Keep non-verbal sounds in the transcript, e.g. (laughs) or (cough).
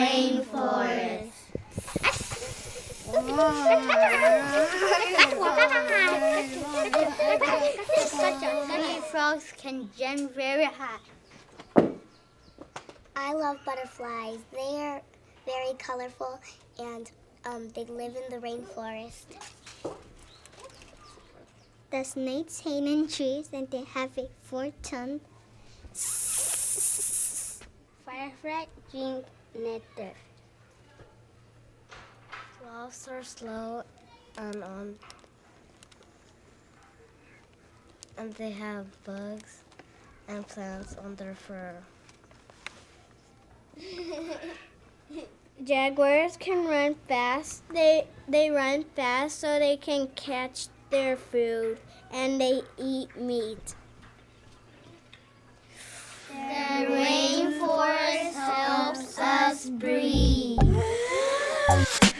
rainforest. Many (laughs) frogs can jump very high. I love butterflies. They are very colorful and um, they live in the rainforest. The snakes hang in trees and they have a four-ton firefly drink nectar. Sloths are slow and um, and they have bugs and plants on their fur. (laughs) Jaguars can run fast. They they run fast so they can catch their food and they eat meat. breathe. (laughs)